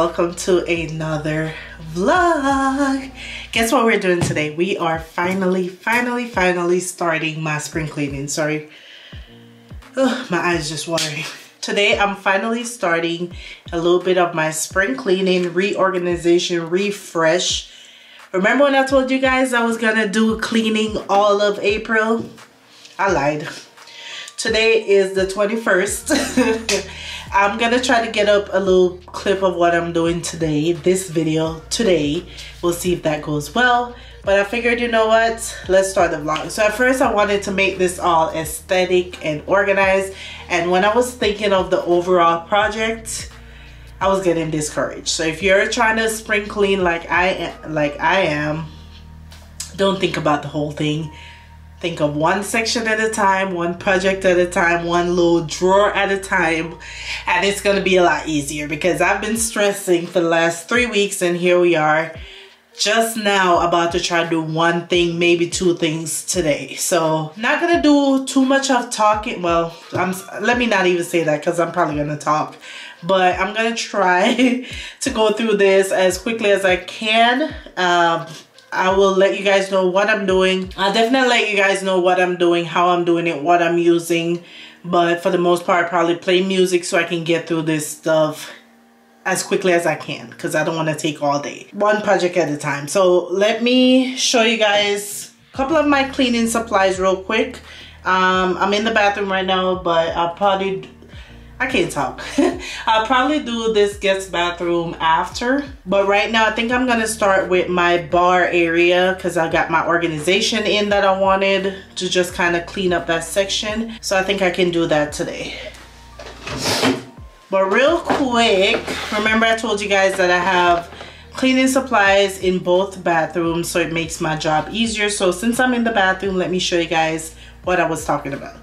welcome to another vlog. Guess what we're doing today? We are finally finally finally starting my spring cleaning. Sorry. Ugh, my eyes just watering. Today i'm finally starting a little bit of my spring cleaning reorganization refresh. Remember when i told you guys i was gonna do cleaning all of april? I lied today is the 21st I'm gonna try to get up a little clip of what I'm doing today, this video today. We'll see if that goes well. But I figured, you know what, let's start the vlog. So at first I wanted to make this all aesthetic and organized. And when I was thinking of the overall project, I was getting discouraged. So if you're trying to spring clean like I am, like I am, don't think about the whole thing think of one section at a time, one project at a time, one little drawer at a time, and it's gonna be a lot easier because I've been stressing for the last three weeks and here we are just now about to try to do one thing, maybe two things today. So not gonna do too much of talking. Well, I'm, let me not even say that because I'm probably gonna talk. But I'm gonna try to go through this as quickly as I can. Um, I will let you guys know what I'm doing. I'll definitely let you guys know what I'm doing, how I'm doing it, what I'm using. But for the most part, I'll probably play music so I can get through this stuff as quickly as I can because I don't want to take all day. One project at a time. So let me show you guys a couple of my cleaning supplies real quick. Um, I'm in the bathroom right now, but I'll probably I can't talk. I'll probably do this guest bathroom after. But right now, I think I'm to start with my bar area because I got my organization in that I wanted to just kind of clean up that section. So I think I can do that today. But real quick, remember I told you guys that I have cleaning supplies in both bathrooms so it makes my job easier. So since I'm in the bathroom, let me show you guys what I was talking about.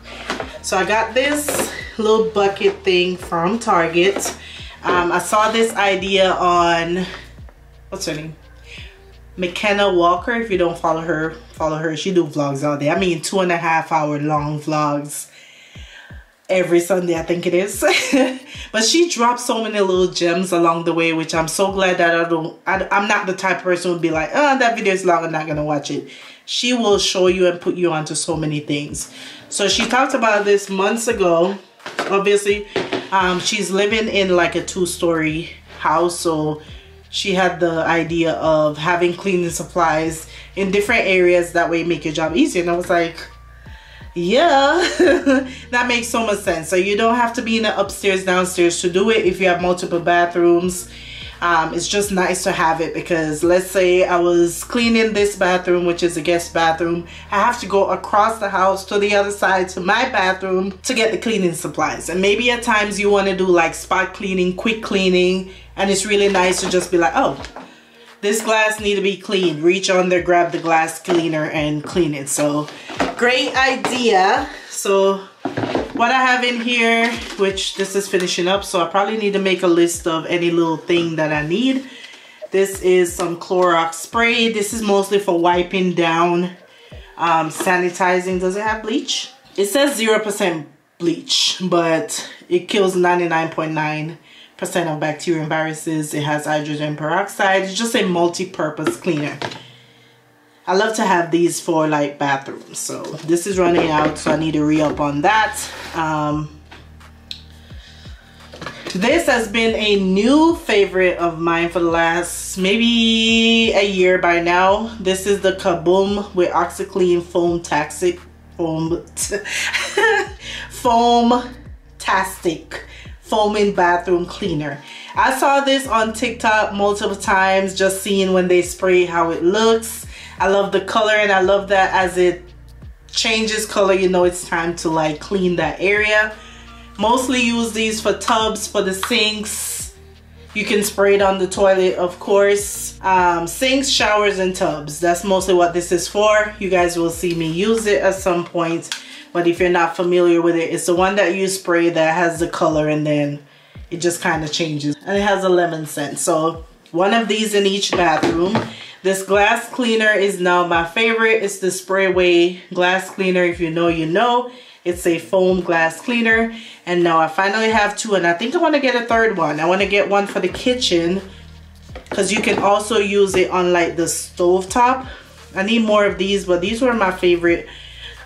So I got this little bucket thing from Target. Um, I saw this idea on, what's her name? McKenna Walker. If you don't follow her, follow her. She do vlogs all day. I mean, two and a half hour long vlogs every Sunday, I think it is. but she dropped so many little gems along the way, which I'm so glad that I don't, I, I'm not the type person who would be like, oh, that video is long, I'm not going to watch it. She will show you and put you onto so many things. So she talked about this months ago obviously. Um, she's living in like a two-story house so she had the idea of having cleaning supplies in different areas. That way make your job easier. And I was like yeah. That makes so much sense. So you don't have to be in the upstairs downstairs to do it if you have multiple bathrooms um, it's just nice to have it because let's say I was cleaning this bathroom which is a guest bathroom I have to go across the house to the other side to my bathroom to get the cleaning supplies. And maybe at times you want to do like spot cleaning quick cleaning and it's really nice to just be like oh this glass need to be cleaned reach under grab the glass cleaner and clean it. So great idea. So what I have in here, which this is finishing up, so I probably need to make a list of any little thing that I need. This is some Clorox spray. This is mostly for wiping down, um, sanitizing. Does it have bleach? It says 0% bleach, but it kills 99.9% of bacteria and viruses. It has hydrogen peroxide. It's just a multi-purpose cleaner. I love to have these for like bathrooms. So this is running out, so I need to re-up on that. Um, this has been a new favorite of mine for the last maybe a year by now. This is the Kaboom with OxiClean Foam Tastic Foam Foam Tastic Foaming Bathroom Cleaner. I saw this on TikTok multiple times just seeing when they spray how it looks. I love the color and I love that as it changes color, you know it's time to like clean that area. Mostly use these for tubs, for the sinks. You can spray it on the toilet, of course. Um, sinks, showers, and tubs. That's mostly what this is for. You guys will see me use it at some point. But if you're not familiar with it, it's the one that you spray that has the color and then it just kind of changes. And it has a lemon scent. So one of these in each bathroom. This glass cleaner is now my favorite. It's the Sprayway glass cleaner. If you know, you know. It's a foam glass cleaner. And now I finally have two and I think I want to get a third one. I want to get one for the kitchen because you can also use it on like the stove top. I need more of these, but these were my favorite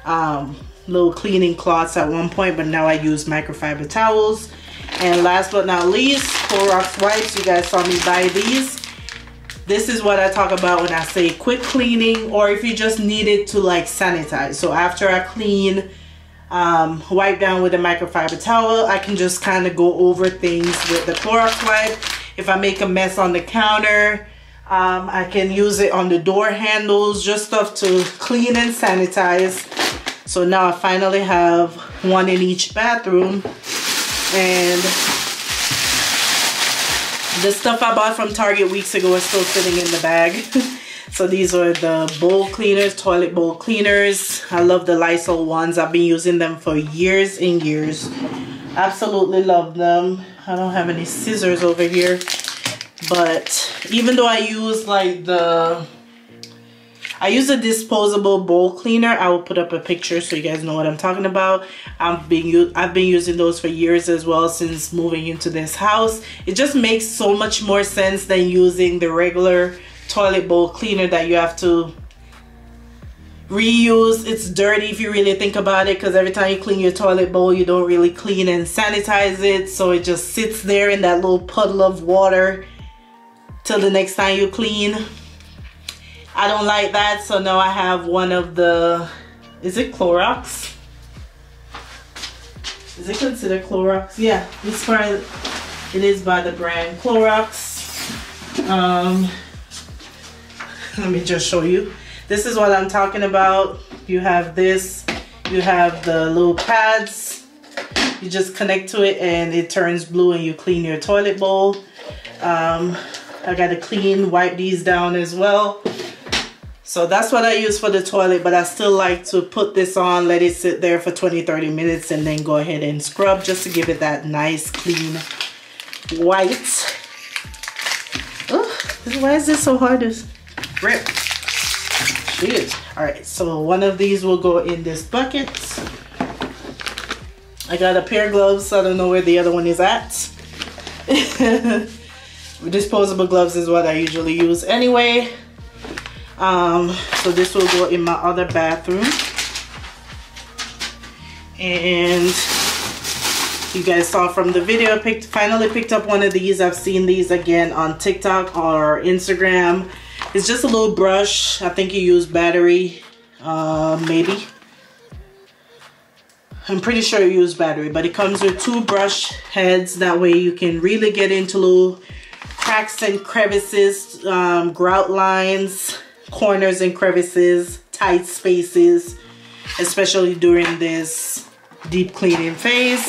um, little cleaning cloths at one point, but now I use microfiber towels. And last but not least, Clorox wipes. You guys saw me buy these. This is what I talk about when I say quick cleaning or if you just need it to like sanitize. So after I clean, um, wipe down with a microfiber towel, I can just kind of go over things with the Clorox wipe. If I make a mess on the counter, um, I can use it on the door handles, just stuff to clean and sanitize. So now I finally have one in each bathroom. And the stuff I bought from Target weeks ago is still sitting in the bag. so these are the bowl cleaners, toilet bowl cleaners. I love the Lysol ones. I've been using them for years and years. Absolutely love them. I don't have any scissors over here. But even though I use like the I use a disposable bowl cleaner. I will put up a picture so you guys know what I'm talking about. I've been I've been using those for years as well since moving into this house. It just makes so much more sense than using the regular toilet bowl cleaner that you have to reuse it's dirty if you really think about it because every time you clean your toilet bowl you don't really clean and sanitize it so it just sits there in that little puddle of water till the next time you clean I don't like that, so now I have one of the, is it Clorox? Is it considered Clorox? Yeah, it's by, it is by the brand Clorox. Um, let me just show you. This is what I'm talking about. You have this, you have the little pads. You just connect to it and it turns blue and you clean your toilet bowl. Um, I got to clean, wipe these down as well. So that's what I use for the toilet, but I still like to put this on, let it sit there for 20, 30 minutes and then go ahead and scrub just to give it that nice, clean, white. Oh, why is this so hard to rip? Shit. All right, so one of these will go in this bucket. I got a pair of gloves, so I don't know where the other one is at. Disposable gloves is what I usually use anyway. Um, so this will go in my other bathroom. And you guys saw from the video, I picked, finally picked up one of these. I've seen these again on TikTok or Instagram. It's just a little brush. I think you use battery, uh, maybe. I'm pretty sure you use battery, but it comes with two brush heads. That way you can really get into little cracks and crevices, um, grout lines, corners and crevices, tight spaces, especially during this deep cleaning phase.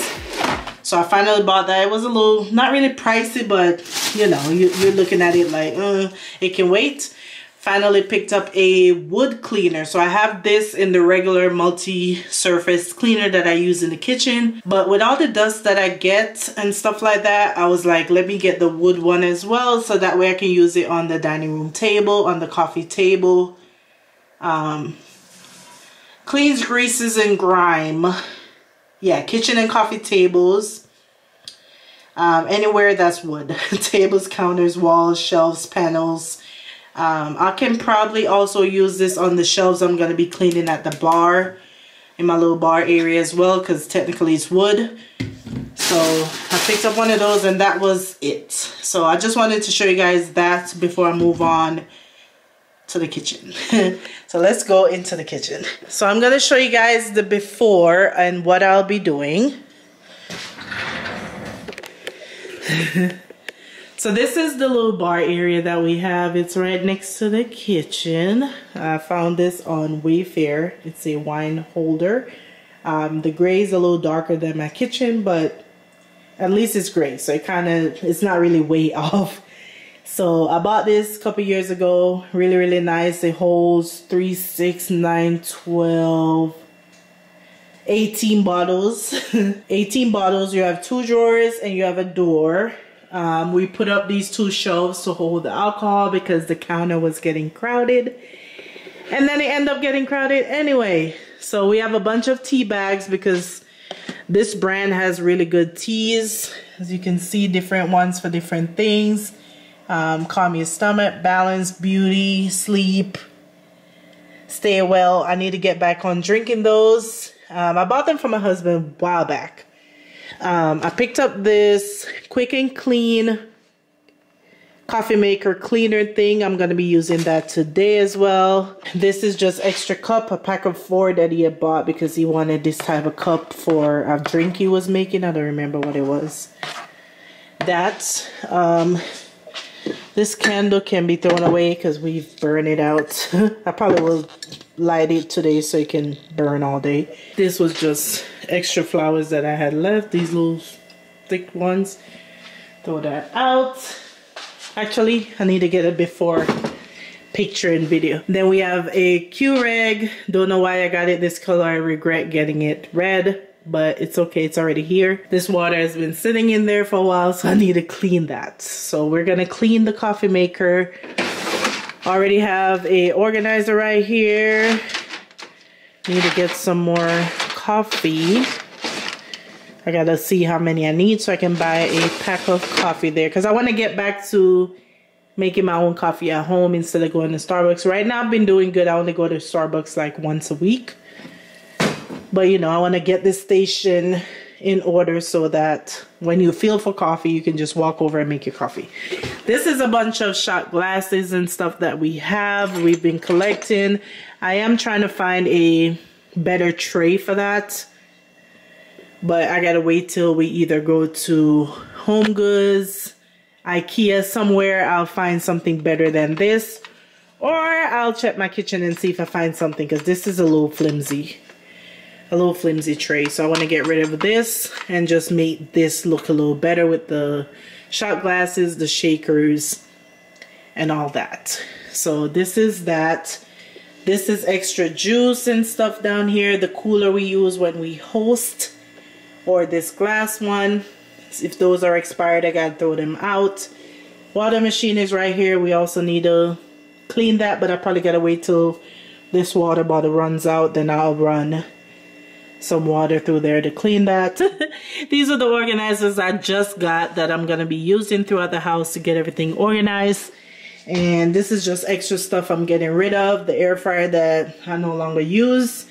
So I finally bought that. It was a little, not really pricey, but you know, you, are looking at it like, uh, it can wait. Finally picked up a wood cleaner. So I have this in the regular multi-surface cleaner that I use in the kitchen. But with all the dust that I get and stuff like that, I was like, let me get the wood one as well. So that way I can use it on the dining room table, on the coffee table. Um, cleans, greases, and grime. Yeah, kitchen and coffee tables. Um, anywhere that's wood. Tables, counters, walls, shelves, panels, um, I can probably also use this on the shelves I'm going to be cleaning at the bar in my little bar area as well because technically it's wood. So I picked up one of those and that was it. So I just wanted to show you guys that before I move on to the kitchen. so let's go into the kitchen. So I'm going to show you guys the before and what I'll be doing. So this is the little bar area that we have. It's right next to the kitchen. I found this on Wayfair. It's a wine holder. Um, the gray is a little darker than my kitchen, but at least it's gray. So it kind of, it's not really way off. So I bought this a couple years ago. Really, really nice. It holds 3, 6, 9, 12, 18 bottles. 18 bottles. You have two drawers and you have a door. Um, we put up these two shelves to hold the alcohol because the counter was getting crowded. And then it ended up getting crowded anyway. So we have a bunch of tea bags because this brand has really good teas. As you can see, different ones for different things. Um, calm your stomach, balance, beauty, sleep, stay well. I need to get back on drinking those. Um, I bought them for my husband a while back. Um, I picked up this quick and clean coffee maker cleaner thing. I'm going to be using that today as well. This is just extra cup, a pack of four that he had bought because he wanted this type of cup for a drink he was making. I don't remember what it was. That, um, this candle can be thrown away because we've burned it out. I probably will light it today so it can burn all day. This was just extra flowers that I had left. These little thick ones. Throw that out. Actually, I need to get a before picture and video. Then we have a Keurig. Don't know why I got it this color. I regret getting it red, but it's okay. It's already here. This water has been sitting in there for a while, so I need to clean that. So we're gonna clean the coffee maker. Already have a organizer right here. Need to get some more coffee. I gotta see how many I need so I can buy a pack of coffee there because I want to get back to making my own coffee at home instead of going to Starbucks. Right now I've been doing good. I only go to Starbucks like once a week. But you know, I want to get this station in order so that when you feel for coffee, you can just walk over and make your coffee. This is a bunch of shot glasses and stuff that we have. We've been collecting. I am trying to find a better tray for that but I gotta wait till we either go to Home Goods, Ikea somewhere, I'll find something better than this, or I'll check my kitchen and see if I find something because this is a little flimsy, a little flimsy tray. So I want to get rid of this and just make this look a little better with the shot glasses, the shakers, and all that. So this is that. This is extra juice and stuff down here. The cooler we use when we host or this glass one. If those are expired I gotta throw them out. Water machine is right here. We also need to clean that but I probably gotta wait till this water bottle runs out then I'll run some water through there to clean that. These are the organizers I just got that I'm gonna be using throughout the house to get everything organized and this is just extra stuff I'm getting rid of the air fryer that I no longer use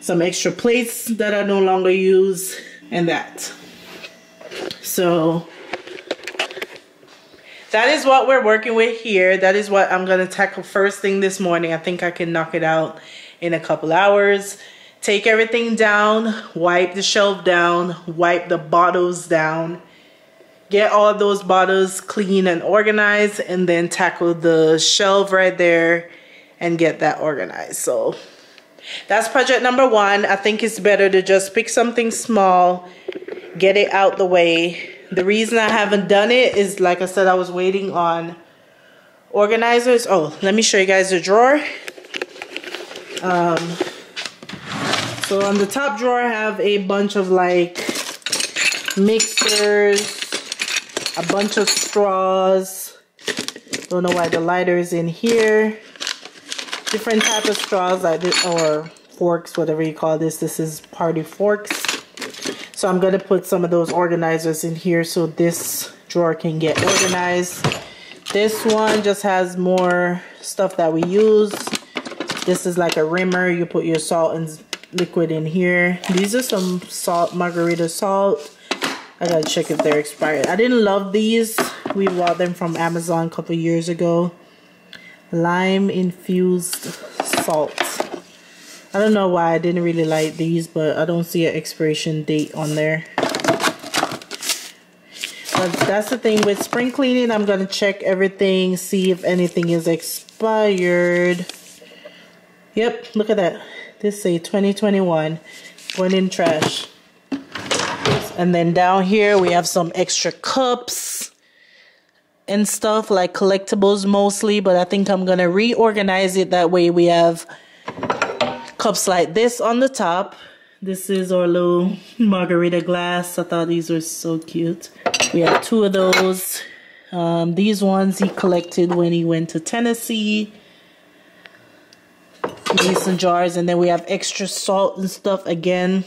some extra plates that I no longer use and that. So that is what we're working with here. That is what I'm going to tackle first thing this morning. I think I can knock it out in a couple hours. Take everything down, wipe the shelf down, wipe the bottles down, get all those bottles clean and organized, and then tackle the shelf right there and get that organized. So that's project number one. I think it's better to just pick something small, get it out the way. The reason I haven't done it is, like I said, I was waiting on organizers. Oh, let me show you guys the drawer. Um, so on the top drawer, I have a bunch of like mixers, a bunch of straws. Don't know why the lighter is in here. Different type of straws like this or forks whatever you call this. This is party forks. So I'm going to put some of those organizers in here so this drawer can get organized. This one just has more stuff that we use. This is like a rimmer. You put your salt and liquid in here. These are some salt margarita salt I gotta check if they're expired. I didn't love these. We bought them from Amazon a couple years ago. Lime infused salt. I don't know why I didn't really like these but I don't see an expiration date on there. But that's the thing with spring cleaning. I'm gonna check everything see if anything is expired. Yep look at that. This say 2021 going in trash and then down here we have some extra cups and stuff like collectibles mostly but I think I'm gonna reorganize it that way. We have cups like this on the top. This is our little margarita glass. I thought these were so cute. We have two of those. Um, these ones he collected when he went to Tennessee. Mason jars and then we have extra salt and stuff again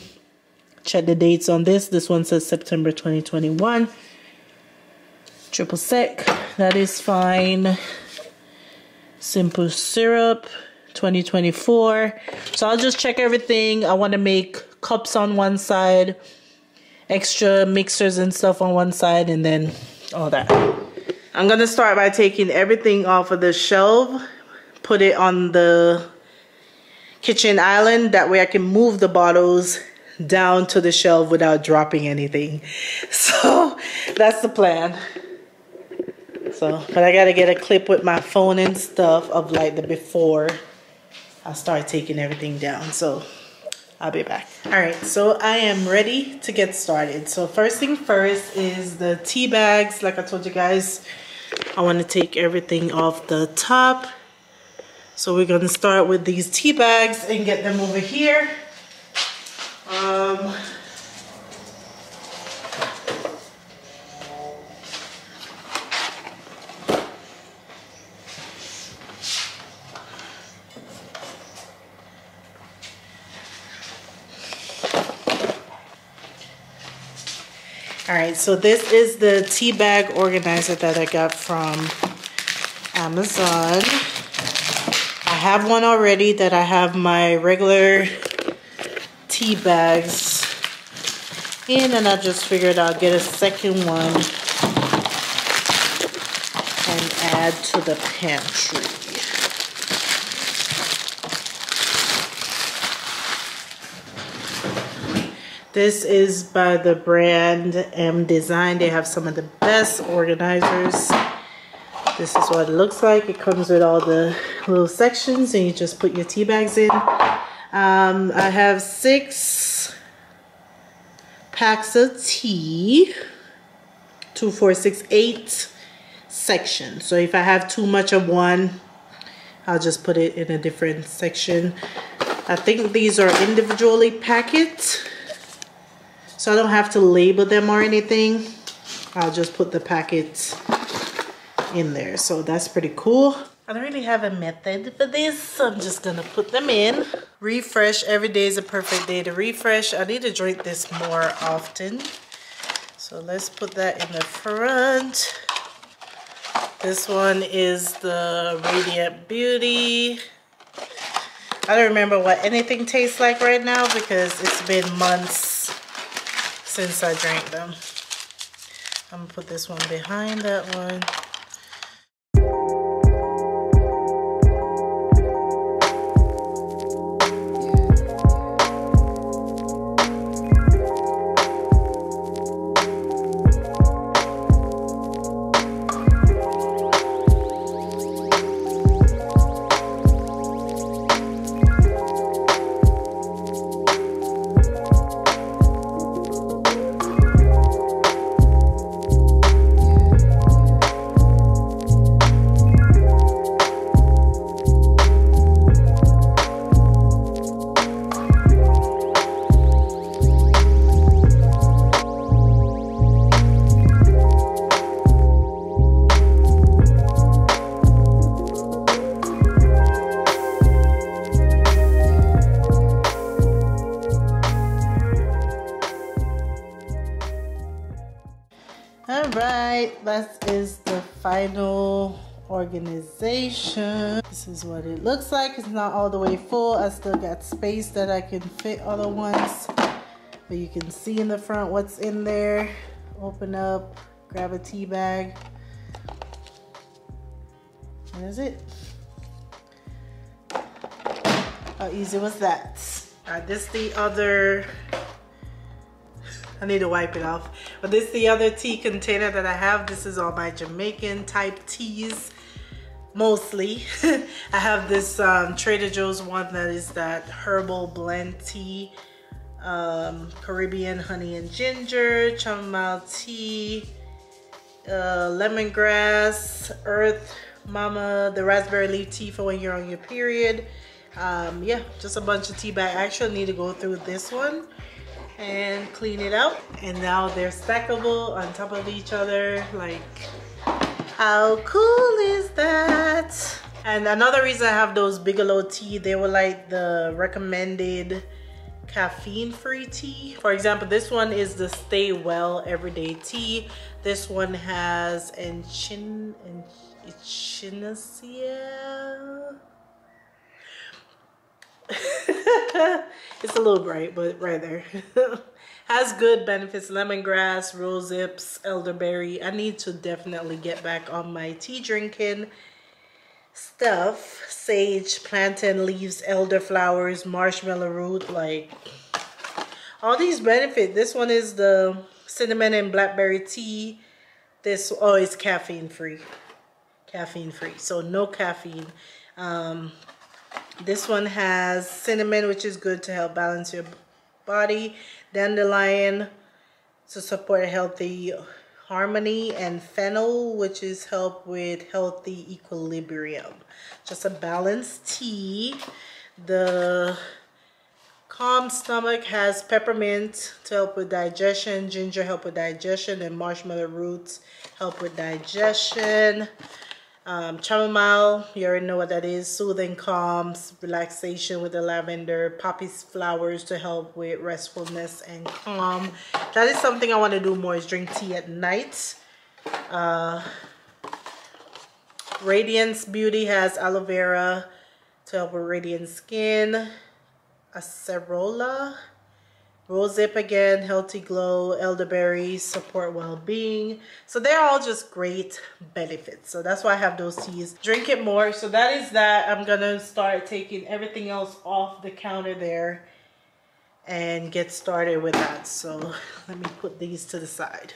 check the dates on this. This one says september 2021 triple sec that is fine. Simple syrup 2024 so i'll just check everything. I want to make cups on one side extra mixers and stuff on one side and then all that. I'm gonna start by taking everything off of the shelf put it on the kitchen island. That way i can move the bottles down to the shelf without dropping anything so that's the plan so but i gotta get a clip with my phone and stuff of like the before I start taking everything down. So I'll be back. All right, so I am ready to get started. So first thing first is the tea bags. Like I told you guys, I want to take everything off the top. So we're gonna start with these tea bags and get them over here. Um, All right, so this is the tea bag organizer that I got from Amazon. I have one already that I have my regular tea bags in and I just figured I'll get a second one and add to the pantry. This is by the brand mDesign. They have some of the best organizers. This is what it looks like. It comes with all the little sections and you just put your tea bags in. Um, I have six packs of tea. Two, four, six, eight sections. So if I have too much of one, I'll just put it in a different section. I think these are individually packed so I don't have to label them or anything. I'll just put the packets in there. So that's pretty cool. I don't really have a method for this, so I'm just gonna put them in. Refresh, every day is a perfect day to refresh. I need to drink this more often. So let's put that in the front. This one is the Radiant Beauty. I don't remember what anything tastes like right now because it's been months since I drank them. I'm gonna put this one behind that one. That is the final organization. This is what it looks like. It's not all the way full. I still got space that I can fit other ones. But you can see in the front what's in there. Open up, grab a tea bag. That is it. How easy was that? Right, this the other I need to wipe it off. But this is the other tea container that I have. This is all my Jamaican type teas, mostly. I have this um, Trader Joe's one that is that herbal blend tea. Um, Caribbean honey and ginger, chamomile tea, uh, lemongrass, earth mama, the raspberry leaf tea for when you're on your period. Um, yeah, just a bunch of tea bag. I actually need to go through this one and clean it out and now they're stackable on top of each other like how cool is that And another reason I have those Bigelow tea, they were like the recommended caffeine-free tea. For example, this one is the Stay Well Everyday Tea. This one has enchin, echinacea. it's a little bright, but right there. has good benefits lemongrass rose hips elderberry. I need to definitely get back on my tea drinking stuff. Sage plantain leaves elderflowers marshmallow root like all these benefit this one is the cinnamon and blackberry tea. This oh it's caffeine free caffeine free so no caffeine. Um, this one has cinnamon which is good to help balance your body dandelion to support a healthy harmony and fennel which is help with healthy equilibrium. Just a balanced tea. The calm stomach has peppermint to help with digestion ginger help with digestion and marshmallow roots help with digestion um, chamomile, you already know what that is. Soothing calms, relaxation with the lavender, poppy flowers to help with restfulness and calm. That is something I want to do more is drink tea at night. Uh, Radiance Beauty has aloe vera to help with radiant skin. Acerola Rosehip again, Healthy Glow, Elderberry, Support Well-Being. So they're all just great benefits. So that's why I have those teas. Drink it more. So that is that. I'm going to start taking everything else off the counter there and get started with that. So let me put these to the side.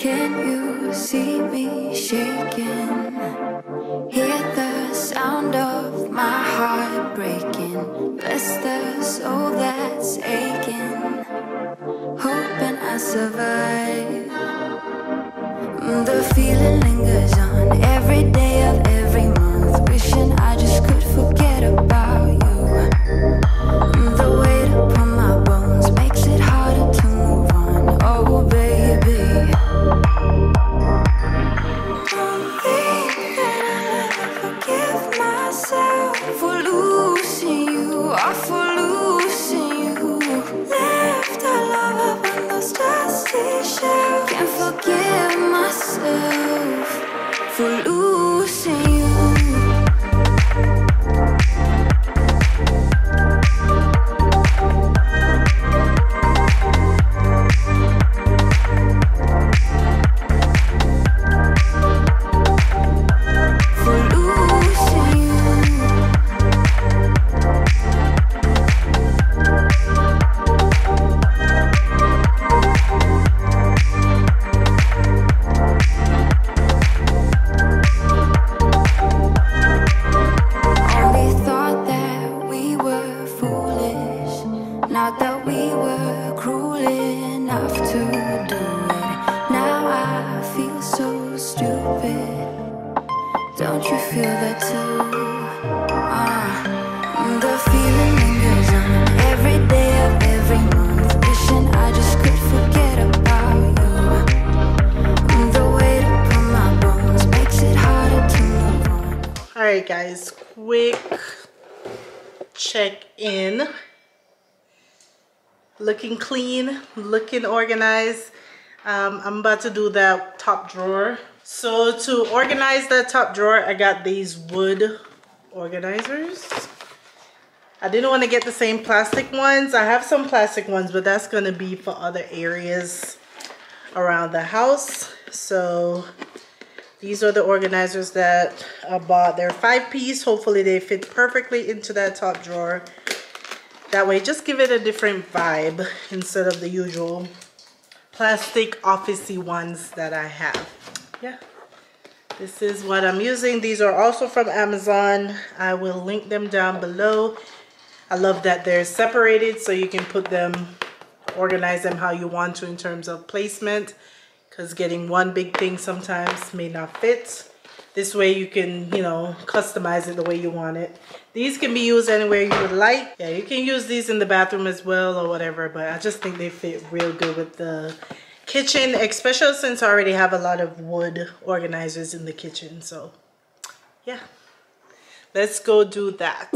Can you see me shaking? Hear the sound of my heart breaking. Bless the soul that's aching. Hoping I survive. The feeling lingers on every day Looking clean, looking organized. Um, I'm about to do that top drawer. So to organize that top drawer, I got these wood organizers. I didn't want to get the same plastic ones. I have some plastic ones, but that's going to be for other areas around the house. So these are the organizers that I bought. They're five piece. Hopefully they fit perfectly into that top drawer. That way, just give it a different vibe instead of the usual plastic officey ones that I have. Yeah. This is what I'm using. These are also from Amazon. I will link them down below. I love that they're separated so you can put them, organize them how you want to in terms of placement because getting one big thing sometimes may not fit. This way you can, you know, customize it the way you want it. These can be used anywhere you would like. Yeah, you can use these in the bathroom as well or whatever, but I just think they fit real good with the kitchen, especially since I already have a lot of wood organizers in the kitchen. So, yeah. Let's go do that.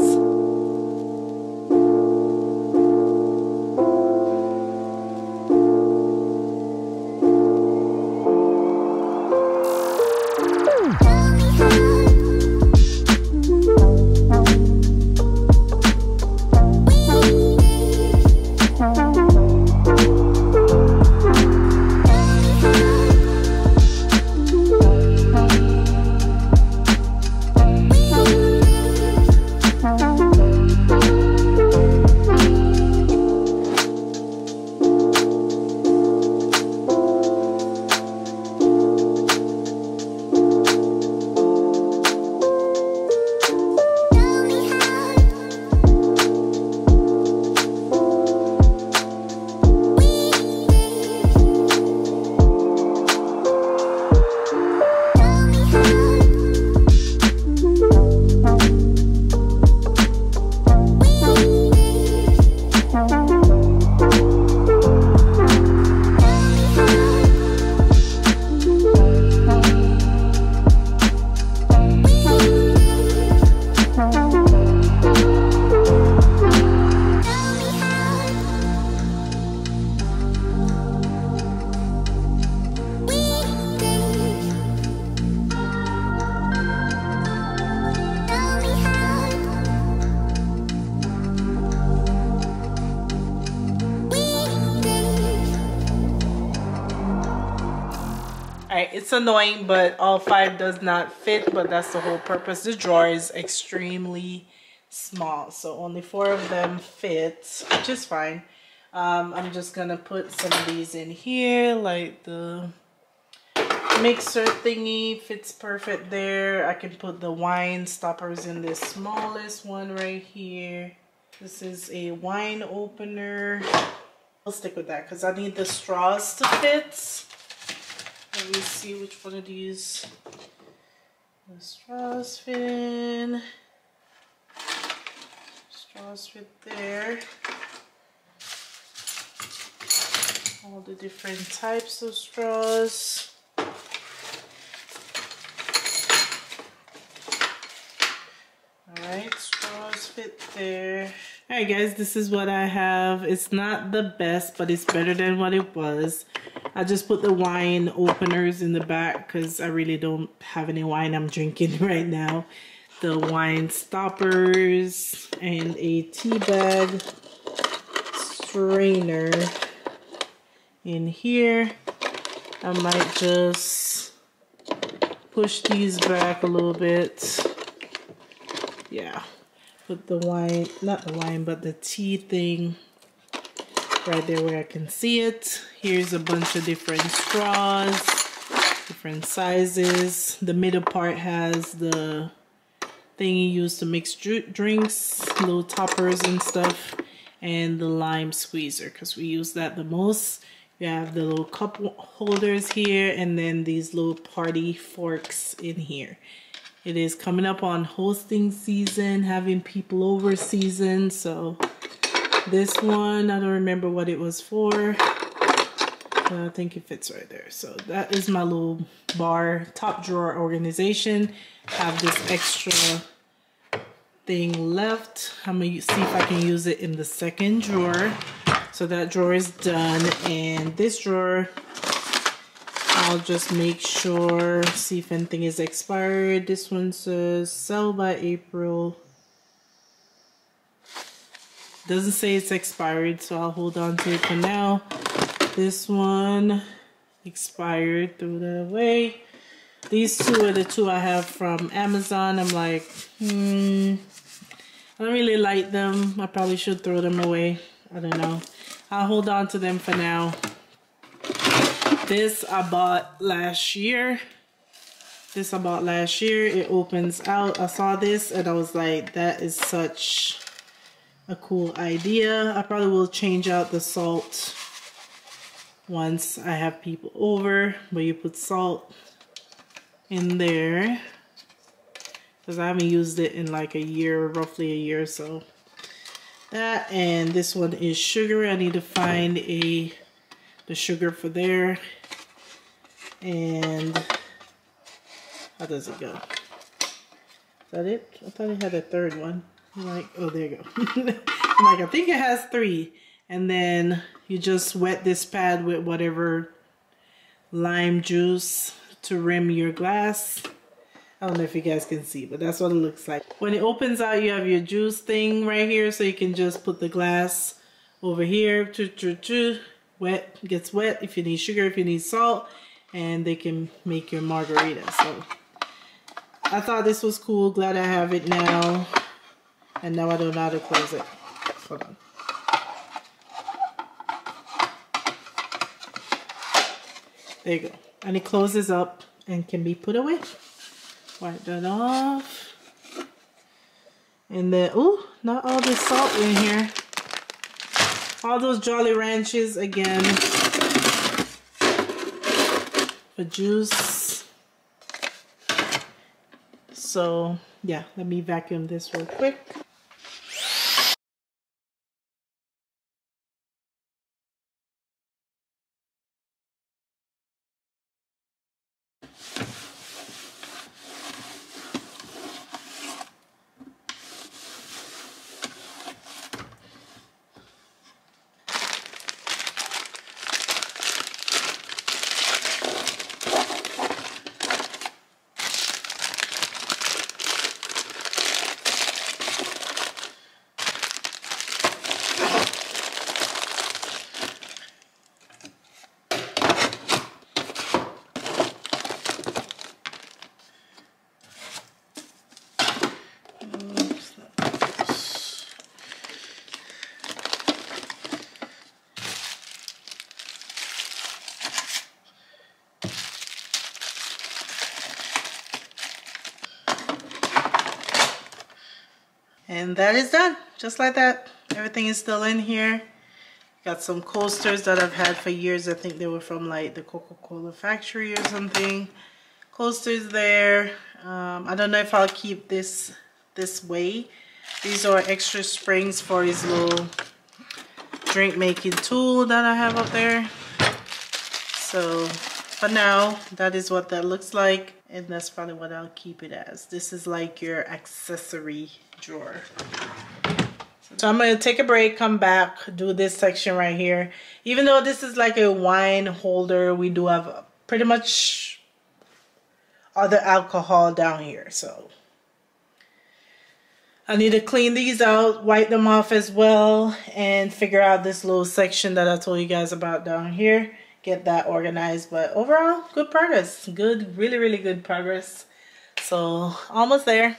Annoying, but all five does not fit, but that's the whole purpose. The drawer is extremely small, so only four of them fit, which is fine. Um, I'm just gonna put some of these in here, like the mixer thingy fits perfect there. I can put the wine stoppers in this smallest one right here. This is a wine opener. I'll stick with that because I need the straws to fit. Let me see which one of these the straws fit in. Straws fit there. All the different types of straws. Alright, straws fit there. Alright guys, this is what I have. It's not the best, but it's better than what it was. I just put the wine openers in the back because I really don't have any wine I'm drinking right now. The wine stoppers and a tea bag strainer in here. I might just push these back a little bit. Yeah, put the wine, not the wine, but the tea thing right there where I can see it. Here's a bunch of different straws, different sizes. The middle part has the thing you use to mix drinks, little toppers and stuff, and the lime squeezer because we use that the most. You have the little cup holders here and then these little party forks in here. It is coming up on hosting season, having people over season, so this one, I don't remember what it was for. I think it fits right there. So that is my little bar top drawer organization. Have this extra thing left. I'm gonna see if I can use it in the second drawer. So that drawer is done. And this drawer, I'll just make sure, see if anything is expired. This one says sell by April doesn't say it's expired, so I'll hold on to it for now. This one expired, threw that away. These two are the two I have from Amazon. I'm like, hmm, I don't really like them. I probably should throw them away. I don't know. I'll hold on to them for now. This I bought last year. This I bought last year. It opens out. I saw this and I was like, that is such a cool idea. I probably will change out the salt once I have people over, but you put salt in there because I haven't used it in like a year, roughly a year or so. That and this one is sugar. I need to find a the sugar for there. And how does it go? Is that it? I thought it had a third one. I'm like, oh, there you go. I'm like, I think it has three. And then you just wet this pad with whatever lime juice to rim your glass. I don't know if you guys can see, but that's what it looks like. When it opens out, you have your juice thing right here, so you can just put the glass over here. Choo, choo, choo. Wet, gets wet if you need sugar, if you need salt, and they can make your margarita. So I thought this was cool. Glad I have it now. And now I don't know how to close it. Hold on. There you go. And it closes up and can be put away. Wipe that off. And then, oh, not all this salt in here. All those Jolly Ranchers again. For juice. So, yeah, let me vacuum this real quick. That is done. Just like that everything is still in here. Got some coasters that I've had for years. I think they were from like the Coca-Cola factory or something. Coasters there. Um, I don't know if I'll keep this this way. These are extra springs for his little drink making tool that I have up there. So for now that is what that looks like and that's probably what I'll keep it as. This is like your accessory drawer. So I'm gonna take a break come back do this section right here. Even though this is like a wine holder we do have pretty much other alcohol down here so. I need to clean these out, wipe them off as well, and figure out this little section that I told you guys about down here. Get that organized. But overall, good progress. Good, really, really good progress. So, almost there.